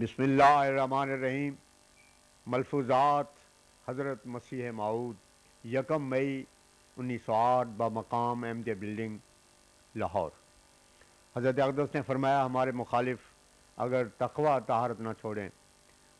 بسم اللہ الرحمن الرحیم۔ ملفوظات حضرت مسیح معود یکم مئی انیس سو آٹھ بمقام احمد بلڈنگ لاہور۔ حضرت اقدس نے فرمایا، ہمارے مخالف اگر تقوی طہارت نہ چھوڑیں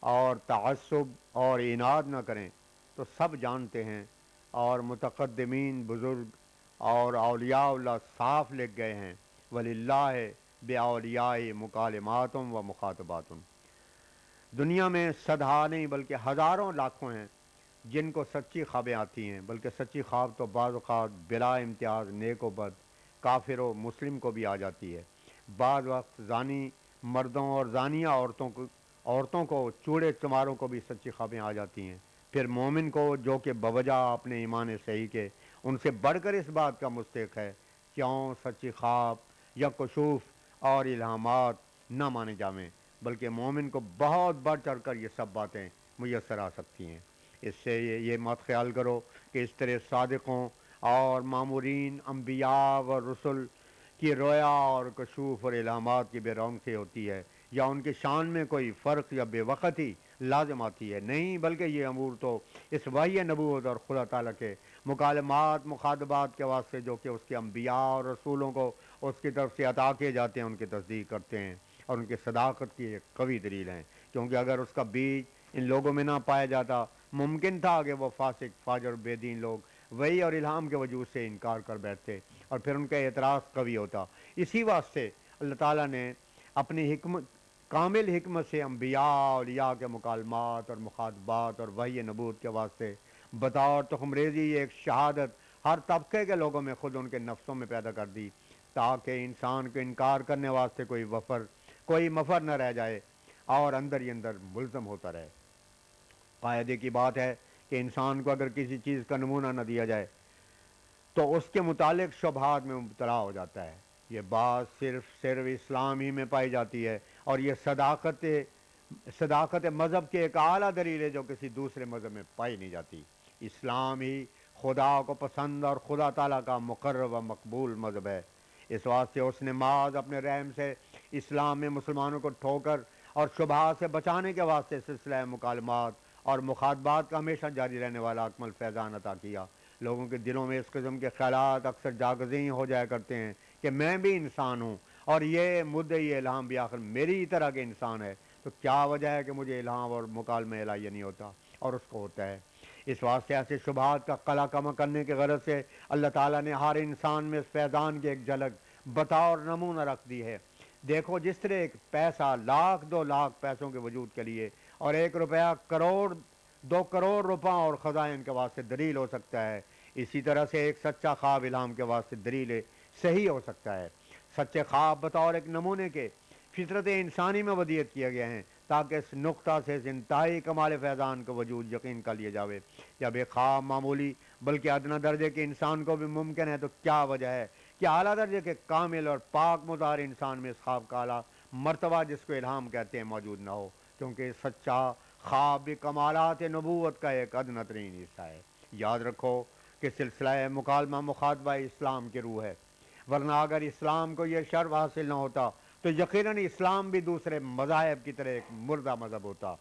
اور تعصب اور اناد نہ کریں، تو سب جانتے ہیں اور متقدمین بزرگ اور اولیاء اللہ صاف لکھ گئے ہیں۔ ولی اللہ بے اولیاء مکالماتم و مخاطباتم دنیا میں صدہا نہیں بلکہ ہزاروں لاکھوں ہیں جن کو سچی خوابیں آتی ہیں، بلکہ سچی خواب تو بعض اوقات بلا امتیاز، نیک و بد، کافر و مسلم کو بھی آ جاتی ہے۔ بعض وقت زانی مردوں اور زانیہ عورتوں کو عورتوں کو، چوڑے چماروں کو بھی سچی خوابیں آ جاتی ہیں۔ پھر مومن کو، جو کہ بوجہ اپنے ایمان صحیح کے، ان سے بڑھ کر اس بات کا مستق ہے، کیوں سچی خواب یا کشوف اور الہامات نہ مانے جاویں بلکہ مومن کو بہت بڑھ چڑھ کر یہ سب باتیں میسر آ سکتی ہیں۔ اس سے یہ مت خیال کرو کہ اس طرح صادقوں اور معمورین انبیاء و رسول کی رویا اور کشوف اور علامات کی بے رونق سے ہوتی ہے یا ان کے شان میں کوئی فرق یا بے وقت ہی لازم آتی ہے۔ نہیں، بلکہ یہ امور تو اس واحع نبوت اور خدا تعالیٰ کے مکالمات، مخاطبات کے واسطے جو کہ اس کے انبیاء اور رسولوں کو اس کی طرف سے عطا کیے جاتے ہیں، ان کی تصدیق کرتے ہیں۔ اور ان کی صداقت کی ایک قوی دلیل ہیں۔ کیونکہ اگر اس کا بیج ان لوگوں میں نہ پایا جاتا، ممکن تھا کہ وہ فاسق، فاجر بے دین لوگ وہی اور الہام کے وجود سے انکار کر بیٹھتے اور پھر ان کا اعتراض قوی ہوتا۔ اسی واسطے اللہ تعالیٰ نے اپنی حکمت، کامل حکمت سے انبیاء، اولیاء کے مکالمات اور مخاطبات اور وحی نبوت کے واسطے بطور تخمریزی ایک شہادت ہر طبقے کے لوگوں میں خود ان کے نفسوں میں پیدا کر دی، تاکہ انسان کو انکار کرنے واسطے کوئی وفر کوئی مفر نہ رہ جائے اور اندر ہی اندر ملزم ہوتا رہے۔ قاعدے کی بات ہے کہ انسان کو اگر کسی چیز کا نمونہ نہ دیا جائے تو اس کے متعلق شبہات میں مبتلا ہو جاتا ہے۔ یہ بات صرف صرف اسلام ہی میں پائی جاتی ہے اور یہ صداقت صداقت مذہب کے ایک اعلیٰ دلیل ہے جو کسی دوسرے مذہب میں پائی نہیں جاتی۔ اسلام ہی خدا کو پسند اور خدا تعالیٰ کا مقرر و مقبول مذہب ہے۔ اس واسطے اس نے معاذ اپنے رحم سے اسلام میں مسلمانوں کو ٹھوکر اور شبہ سے بچانے کے واسطے سلسلہ مکالمات اور مخاطبات کا ہمیشہ جاری رہنے والا اکمل فیضان عطا کیا۔ لوگوں کے دلوں میں اس قسم کے خیالات اکثر جاگزیں ہو جایا کرتے ہیں کہ میں بھی انسان ہوں اور یہ مدعی الہام بھی آخر میری ہی طرح کے انسان ہے۔ تو کیا وجہ ہے کہ مجھے الہام اور مکالمہ الہیہ نہیں ہوتا اور اس کو ہوتا ہے؟ اس واسطے ایسے شبہات کا قلع کم کرنے کے غرض سے اللہ تعالیٰ نے ہر انسان میں اس فیضان کی ایک جھلک بطور نمونہ رکھ دی ہے۔ دیکھو جس طرح ایک پیسہ لاکھ دو لاکھ پیسوں کے وجود کے لیے اور ایک روپیہ کروڑ دو کروڑ روپہ اور خزائن کے واسطے دلیل ہو سکتا ہے، اسی طرح سے ایک سچا خواب الہام کے واسطے دلیل صحیح ہو سکتا ہے۔ سچے خواب بطور ایک نمونے کے فطرت انسانی میں ودیت کیا گیا ہیں تاکہ اس نقطہ سے انتہائی کمال فیضان کا وجود یقین کر لیا جاوے۔ جب ایک خواب معمولی، بلکہ ادنا درجے کے انسان کو بھی ممکن ہے تو کیا وجہ ہے؟ کہ اعلیٰ درجے کے کامل اور پاک مدار انسان میں اس خواب کا اعلیٰ مرتبہ جس کو الہام کہتے ہیں موجود نہ ہو کیونکہ سچا خواب کمالات نبوت کا ایک ادنا ترین حصہ ہے۔ یاد رکھو کہ سلسلہ مکالمہ مخاطبہ اسلام کی روح ہے۔ ورنہ اگر اسلام کو یہ شرف حاصل نہ ہوتا، تو یقیناً اسلام بھی دوسرے مذاہب کی طرح ایک مردہ مذہب ہوتا۔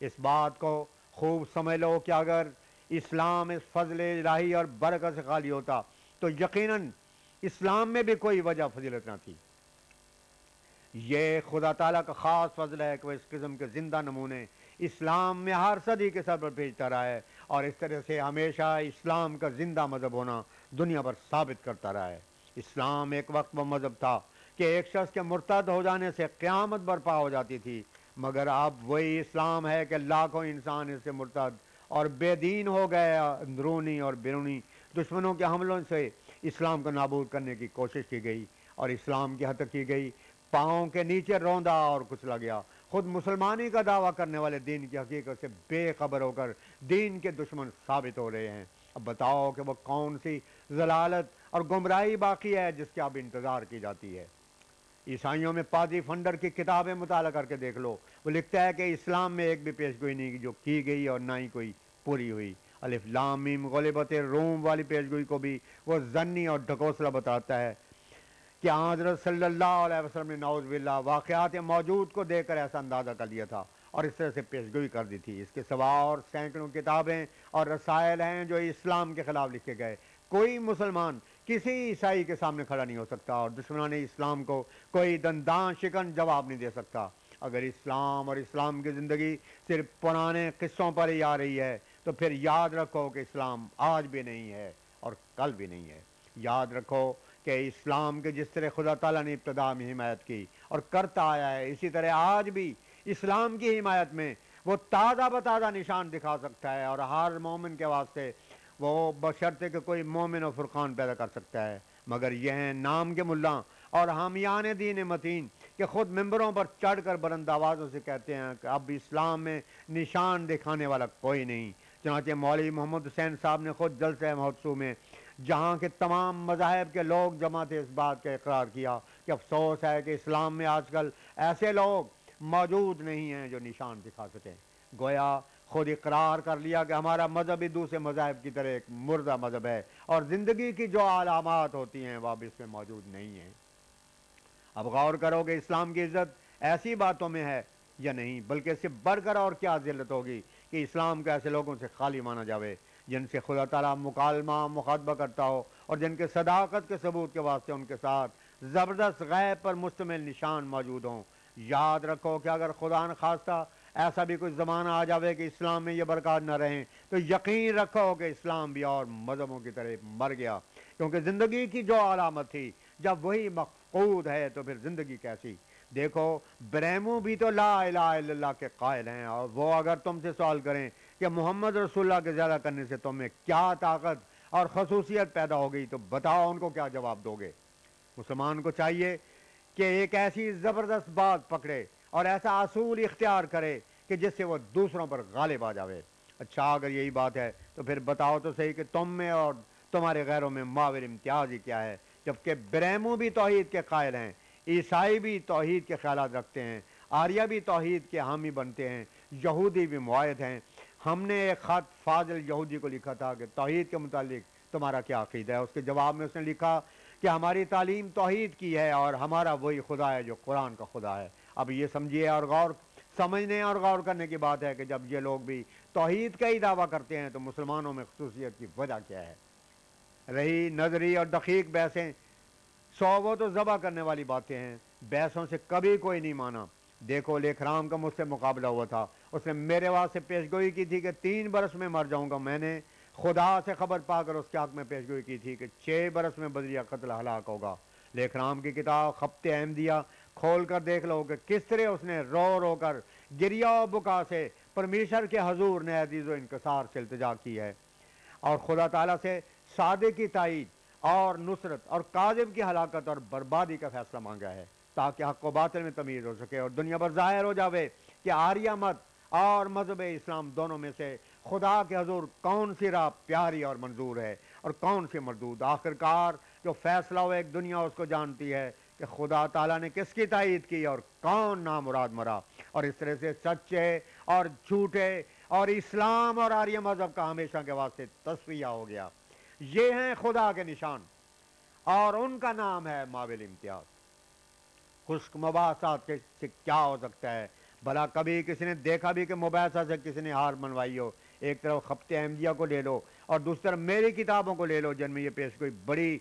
اس بات کو خوب سمجھ لو کہ اگر اسلام اس فضل الہی اور برکت سے خالی ہوتا، تو یقیناً اسلام میں بھی کوئی وجہ فضیلت نہ تھی۔ یہ خدا تعالیٰ کا خاص فضل ہے کہ وہ اس قسم کے زندہ نمونے اسلام میں ہر صدی کے سر پر بھیجتا رہا ہے اور اس طرح سے ہمیشہ اسلام کا زندہ مذہب ہونا دنیا پر ثابت کرتا رہا ہے۔ اسلام ایک وقت وہ مذہب تھا کہ ایک شخص کے مرتد ہو جانے سے قیامت برپا ہو جاتی تھی، مگر اب وہی اسلام ہے کہ لاکھوں انسان اس سے مرتد اور بے دین ہو گئے، اندرونی اور بیرونی دشمنوں کے حملوں سے اسلام کو نابود کرنے کی کوشش کی گئی اور اسلام کی حد کی گئی۔ پاؤں کے نیچے روندا اور کچلا گیا۔ خود مسلمانی کا دعویٰ کرنے والے دین کی حقیقت سے بے خبر ہو کر دین کے دشمن ثابت ہو رہے ہیں۔ اب بتاؤ کہ وہ کون سی ضلالت اور گمراہی باقی ہے جس کی اب انتظار کی جاتی ہے۔ عیسائیوں میں پادری فنڈر کی کتابیں مطالعہ کر کے دیکھ لو۔ وہ لکھتا ہے کہ اسلام میں ایک بھی پیش گوئی نہیں جو کی گئی اور نہ ہی کوئی پوری ہوئی۔ الف لام غلبت روم والی پیش گوئی کو بھی وہ زنی اور ڈھکوسلا بتاتا ہے کہ حضرت صلی اللہ علیہ وسلم نے نعوذ باللہ واقعات موجود کو دیکھ کر ایسا اندازہ کر لیا تھا اور اس طرح سے پیشگوئی کر دی تھی۔ اس کے سوا اور سینکڑوں کتابیں اور رسائل ہیں جو اسلام کے خلاف لکھے گئے۔ کوئی مسلمان کسی عیسائی کے سامنے کھڑا نہیں ہو سکتا اور دشمنان اسلام کو کوئی دندان شکن جواب نہیں دے سکتا۔ اگر اسلام اور اسلام کی زندگی صرف پرانے قصوں پر ہی آ رہی ہے تو پھر یاد رکھو کہ اسلام آج بھی نہیں ہے اور کل بھی نہیں ہے۔ یاد رکھو کہ اسلام کے جس طرح خدا تعالیٰ نے ابتدا میں حمایت کی اور کرتا آیا ہے، اسی طرح آج بھی اسلام کی حمایت میں وہ تازہ بتازہ نشان دکھا سکتا ہے اور ہر مومن کے واسطے وہ بشرطے کہ کوئی مومن و فرقان پیدا کر سکتا ہے۔ مگر یہ ہیں نام کے ملا اور حامیان دین متین کہ خود ممبروں پر چڑھ کر بلند آوازوں سے کہتے ہیں کہ اب اسلام میں نشان دکھانے والا کوئی نہیں۔ چنانچہ مولوی محمد حسین صاحب نے خود جلسہ مہوتسو میں جہاں کے تمام مذاہب کے لوگ جمع تھے اس بات کا اقرار کیا کہ افسوس ہے کہ اسلام میں آج کل ایسے لوگ موجود نہیں ہیں جو نشان دکھا سکیں۔ گویا خود اقرار کر لیا کہ ہمارا مذہب ہی دوسرے مذاہب کی طرح ایک مردہ مذہب ہے اور زندگی کی جو علامات ہوتی ہیں وہ اب اس میں موجود نہیں ہیں۔ اب غور کرو کہ اسلام کی عزت ایسی باتوں میں ہے یا نہیں، بلکہ اس سے بڑھ کر اور کیا ذلت ہوگی۔ کہ اسلام کے ایسے لوگوں سے خالی مانا جاوے جن سے خدا تعالیٰ مکالمہ مخاطبہ کرتا ہو اور جن کے صداقت کے ثبوت کے واسطے ان کے ساتھ زبردست غیب پر مشتمل نشان موجود ہوں۔ یاد رکھو کہ اگر خدا نخواستہ ایسا بھی کوئی زمانہ آ جاوے کہ اسلام میں یہ برکات نہ رہیں، تو یقین رکھو کہ اسلام بھی اور مذہبوں کی طرح مر گیا۔ کیونکہ زندگی کی جو علامت تھی، جب وہی مفقود ہے تو پھر زندگی کیسی؟ دیکھو برہمو بھی تو لا الہ الا اللہ کے قائل ہیں، اور وہ اگر تم سے سوال کریں کہ محمد رسول اللہ کے زیادہ کرنے سے تمہیں کیا طاقت اور خصوصیت پیدا ہو گئی، تو بتاؤ ان کو کیا جواب دو گے۔ مسلمان کو چاہیے کہ ایک ایسی زبردست بات پکڑے اور ایسا اصول اختیار کرے کہ جس سے وہ دوسروں پر غالب آ جاوے۔ اچھا اگر یہی بات ہے، تو پھر بتاؤ تو صحیح کہ تم میں اور تمہارے غیروں میں معاور امتیاز ہی کیا ہے، جبکہ برہمو بھی توحید کے قائل ہیں۔ عیسائی بھی توحید کے خیالات رکھتے ہیں، آریہ بھی توحید کے حامی بنتے ہیں، یہودی بھی معاہد ہیں۔ ہم نے ایک خط فاضل یہودی کو لکھا تھا کہ توحید کے متعلق تمہارا کیا عقید ہے؟ اس کے جواب میں اس نے لکھا کہ ہماری تعلیم توحید کی ہے اور ہمارا وہی خدا ہے جو قرآن کا خدا ہے۔ اب یہ سمجھیے اور غور، سمجھنے اور غور کرنے کی بات ہے کہ جب یہ لوگ بھی توحید کا ہی دعویٰ کرتے ہیں تو مسلمانوں میں خصوصیت کی وجہ کیا ہے؟ رہی نظری اور دقیق بحثیں سو وہ تو ذبح کرنے والی باتیں ہیں۔ بحثوں سے کبھی کوئی نہیں مانا۔ دیکھو، لیکھ رام کا مجھ سے مقابلہ ہوا تھا۔ اس نے میرے واسطے پیشگوئی کی تھی کہ تین برس میں مر جاؤں گا۔ میں نے خدا سے خبر پا کر اس کے حق میں پیشگوئی کی تھی کہ چھ برس میں بدریہ قتل ہلاک ہوگا۔ لیکھ رام کی کتاب خپت احمدیہ کھول کر دیکھ لو کہ کس طرح اس نے رو رو کر گریا و بکا سے پرمیشر کے حضور نے عزیز و انکسار سے التجا کی ہے۔ اور خدا تعالیٰ سے سادے کی تائید اور نصرت اور قاضب کی ہلاکت اور بربادی کا فیصلہ مانگا ہے تاکہ حق و باطل میں تمیز ہو سکے اور دنیا پر ظاہر ہو جاوے کہ آریہ مت اور مذہب اسلام دونوں میں سے خدا کے حضور کون سی راہ پیاری اور منظور ہے اور کون سی مردود؟ آخر کار جو فیصلہ ہو ایک دنیا اس کو جانتی ہے کہ خدا تعالیٰ نے کس کی تائید کی اور کون نام مراد مرا؟ اور اس طرح سے سچے اور جھوٹے اور اسلام اور آریہ مذہب کا ہمیشہ کے واسطے تصویہ ہو گیا۔ یہ ہیں خدا کے نشان اور ان کا نام ہے مابل امتیاز۔ خشک مباحثات سے کیا ہو سکتا ہے؟ بھلا کبھی کسی نے دیکھا بھی کہ مباحثہ سے کسی نے ہار منوائی ہو۔ ایک طرف خپت احمدیہ کو لے لو اور دوسری طرف میری کتابوں کو لے لو، جن میں یہ پیش کوئی بڑی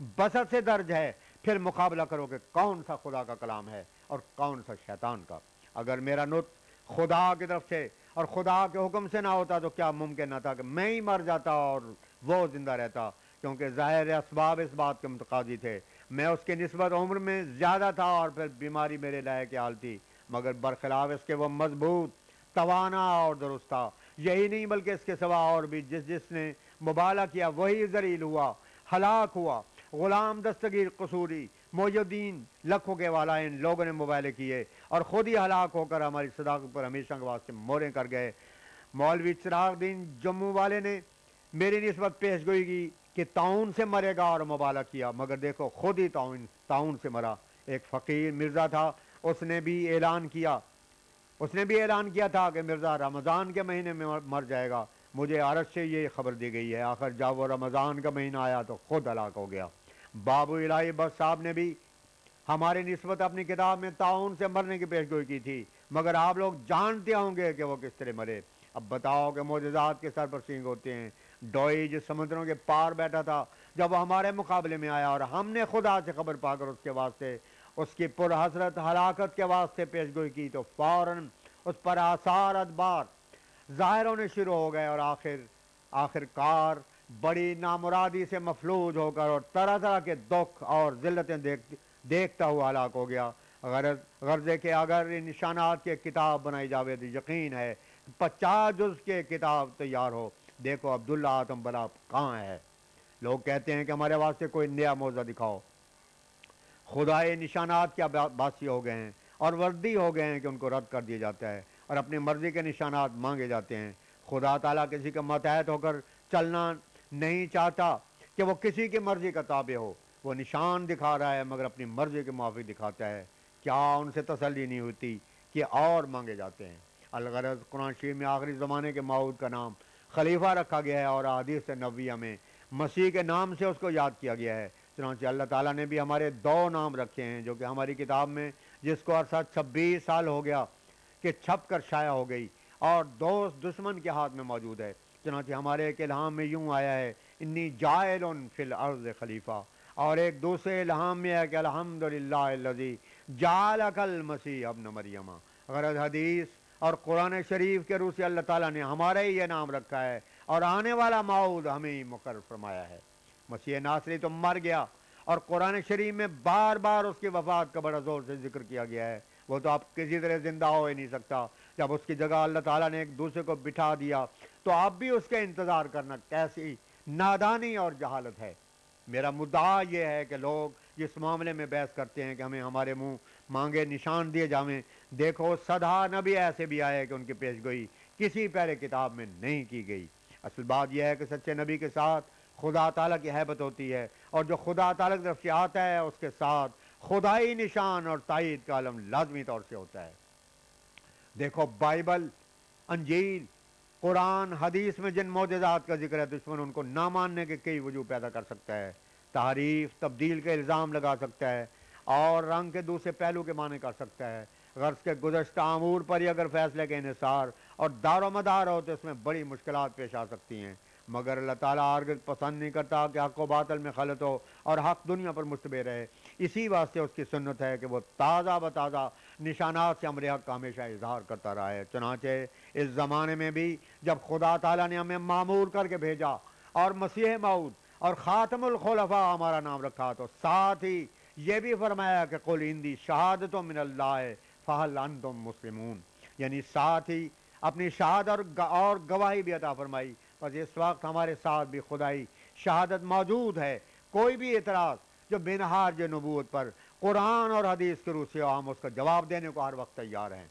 بسط سے درج ہے۔ پھر مقابلہ کرو کہ کون سا خدا کا کلام ہے اور کون سا شیطان کا۔ اگر میرا نت خدا کی طرف سے اور خدا کے حکم سے نہ ہوتا تو کیا ممکن نہ تھا کہ میں ہی مر جاتا اور وہ زندہ رہتا کیونکہ ظاہر اسباب اس بات کے متقاضی تھے۔ میں اس کے نسبت عمر میں زیادہ تھا اور پھر بیماری میرے لائق حال تھی، مگر برخلاف اس کے وہ مضبوط، توانا اور درست تھا۔ یہی نہیں بلکہ اس کے سوا اور بھی جس جس نے مبالہ کیا وہی ذریل ہوا، ہلاک ہوا، غلام دستگیر قصوری، موجودین لکھوں کے والا ان لوگوں نے مبالے کیے اور خود ہی ہلاک ہو کر ہماری صداقت پر ہمیشہ کے واسطے موریں کر گئے۔ مولوی چراغ دین جموں والے نے میری نسبت پیش گوئی کی کہ تعاون سے مرے گا اور مبالہ کیا۔ مگر دیکھو، خود ہی تعاون تعاون سے مرا۔ ایک فقیر مرزا تھا، اس نے بھی اعلان کیا۔ اس نے بھی اعلان کیا تھا کہ مرزا رمضان کے مہینے میں مر جائے گا۔ مجھے عرض سے یہ خبر دی گئی ہے، آخر جب وہ رمضان کا مہینہ آیا تو خود ہلاک ہو گیا۔ بابو الہی بس صاحب نے بھی ہماری نسبت اپنی کتاب میں تعاون سے مرنے کی پیش گوئی کی تھی۔ مگر آپ لوگ جانتے ہوں گے کہ وہ کس طرح مرے۔ اب بتاؤ کہ معجزات کے سر پر سینگ ہوتے ہیں۔ ڈوئی جو سمندروں کے پار بیٹھا تھا، جب وہ ہمارے مقابلے میں آیا اور ہم نے خدا سے خبر پا کر اس کے واسطے، اس کی پر حضرت ہلاکت کے واسطے پیش گوئی کی تو فوراً اس پر آثار ادبار ظاہر ہونے شروع ہو گئے اور آخر آخر کار بڑی نامرادی سے مفلوج ہو کر اور طرح طرح کے دکھ اور ذلتیں دیکھ، دیکھتا ہوا ہلاک ہو گیا۔ غرض، غرضے کہ اگر ان نشانات کی کتاب بنائی جاوے تو یقین ہے، پچاس جز کے کتاب تیار ہو۔ دیکھو عبداللہ آتم بلا، کہاں ہے؟ لوگ کہتے ہیں کہ ہمارے واسطے کوئی نیا موضع دکھاؤ۔ خدائے نشانات کیا باسی ہو گئے ہیں اور وردی ہو گئے ہیں کہ ان کو رد کر دیا جاتا ہے اور اپنی مرضی کے نشانات مانگے جاتے ہیں۔ خدا تعالیٰ کسی کا متحد ہو کر چلنا نہیں چاہتا کہ وہ کسی کی مرضی کا تابع ہو۔ وہ نشان دکھا رہا ہے مگر اپنی مرضی کے موافق دکھاتا ہے۔ کیا ان سے تسلی نہیں ہوتی کہ اور مانگے جاتے ہیں؟ الغرض قرآن شریف میں آخری زمانے کے معود کا نام خلیفہ رکھا گیا ہے اور حدیث نبیہ میں مسیح کے نام سے اس کو یاد کیا گیا ہے۔ چنانچہ اللہ تعالیٰ نے بھی ہمارے دو نام رکھے ہیں جو کہ ہماری کتاب میں جس کو عرصہ چھبیس سال ہو گیا کہ چھپ کر شائع ہو گئی اور دوست دشمن کے ہاتھ میں موجود ہے۔ چنانچہ ہمارے ایک الہام میں یوں آیا ہے، انی جائل فی الارض خلیفہ اور ایک دوسرے الہام میں ہے کہ الحمد للہ جالک المسیح ابن مریمہ غرض حدیث اور قرآن شریف کے روح سے اللہ تعالیٰ نے ہمارے ہی یہ نام رکھا ہے اور آنے والا معود ہمیں ہی مقرر فرمایا ہے۔ مسیح ناصری تو مر گیا اور قرآن شریف میں بار بار اس کی وفات کا بڑا زور سے ذکر کیا گیا ہے۔ وہ تو آپ کسی طرح زندہ ہو ہی نہیں سکتا۔ جب اس کی جگہ اللہ تعالیٰ نے ایک دوسرے کو بٹھا دیا تو آپ بھی اس کا انتظار کرنا کیسی نادانی اور جہالت ہے۔ میرا مدعا یہ ہے کہ لوگ جس معاملے میں بحث کرتے ہیں کہ ہمیں ہمارے منہ مانگے نشان دیے جاویں۔ دیکھو سدا نبی ایسے بھی آئے کہ ان کی پیش گوئی کسی پہلے کتاب میں نہیں کی گئی۔ اصل بات یہ ہے کہ سچے نبی کے ساتھ خدا تعالیٰ کی حیبت ہوتی ہے اور جو خدا تعالیٰ کی طرف سے آتا ہے، اس کے ساتھ خدائی نشان اور تائید کا علم لازمی طور سے ہوتا ہے۔ دیکھو، بائبل، انجیل قرآن، حدیث میں جن معجزات کا ذکر ہے، دشمن ان کو نہ ماننے کے کئی وجوہ پیدا کر سکتا ہے۔ تعریف تبدیل کے الزام لگا سکتا ہے اور رنگ کے دوسرے پہلو کے معنی کر سکتا ہے۔ غرض کے گزشتہ امور پر ہی اگر فیصلے کے انحصار اور دار و مدار ہو تو اس میں بڑی مشکلات پیش آ سکتی ہیں۔ مگر اللہ تعالیٰ آرگز پسند نہیں کرتا کہ حق و باطل میں خلط ہو اور حق دنیا پر مشتبہ رہے۔ اسی واسطے اس کی سنت ہے کہ وہ تازہ بتازہ نشانات سے امر حق کا ہمیشہ اظہار کرتا رہا ہے۔ چنانچہ اس زمانے میں بھی جب خدا تعالیٰ نے ہمیں معمور کر کے بھیجا اور مسیح معود اور خاتم الخلفاء ہمارا نام رکھا تو ساتھ ہی یہ بھی فرمایا کہ قل اندی شہادت من اللہ فہل انتم مسلمون۔ یعنی ساتھ ہی اپنی شہاد اور گواہی بھی عطا فرمائی۔ بس اس وقت ہمارے ساتھ بھی خدائی شہادت موجود ہے۔ کوئی بھی اعتراض جو بینہار جو نبوت پر قرآن اور حدیث کے روح سے ہم اس کا جواب دینے کو ہر وقت تیار ہیں۔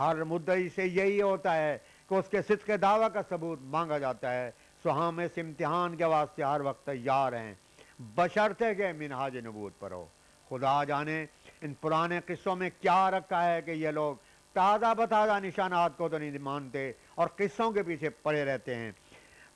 ہر مدعی سے یہی ہوتا ہے کہ اس کے صدق دعویٰ کا ثبوت مانگا جاتا ہے۔ سو ہم اس امتحان کے واسطے ہر وقت تیار ہیں۔ بشرتے کہ منہاج نبوت پر ہو۔ خدا جانے ان پرانے قصوں میں کیا رکھا ہے کہ یہ لوگ تازہ بتازہ نشانات کو تو نہیں مانتے اور قصوں کے پیچھے پڑے رہتے ہیں۔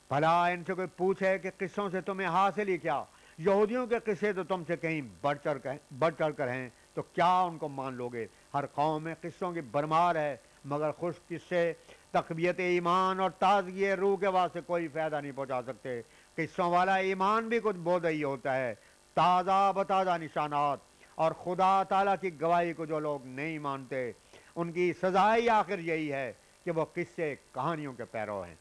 بھلا ان سے کوئی پوچھے کہ قصوں سے تمہیں حاصل ہی کیا؟ یہودیوں کے قصے تو تم سے کہیں بڑھ چڑھ کر بڑھ چڑھ کر ہیں، تو کیا ان کو مان لو گے؟ ہر قوم میں قصوں کی برمار ہے، مگر خوش قصے تقبیت ایمان اور تازگی روح کے واسطے کوئی فائدہ نہیں پہنچا سکتے۔ قصوں والا ایمان بھی کچھ بہت ہی ہوتا ہے، تازہ بتازہ نشانات، اور خدا تعالیٰ کی گواہی کو جو لوگ نہیں مانتے، ان کی سزائی آخر یہی ہے کہ وہ قصے کہانیوں کے پیرو ہیں۔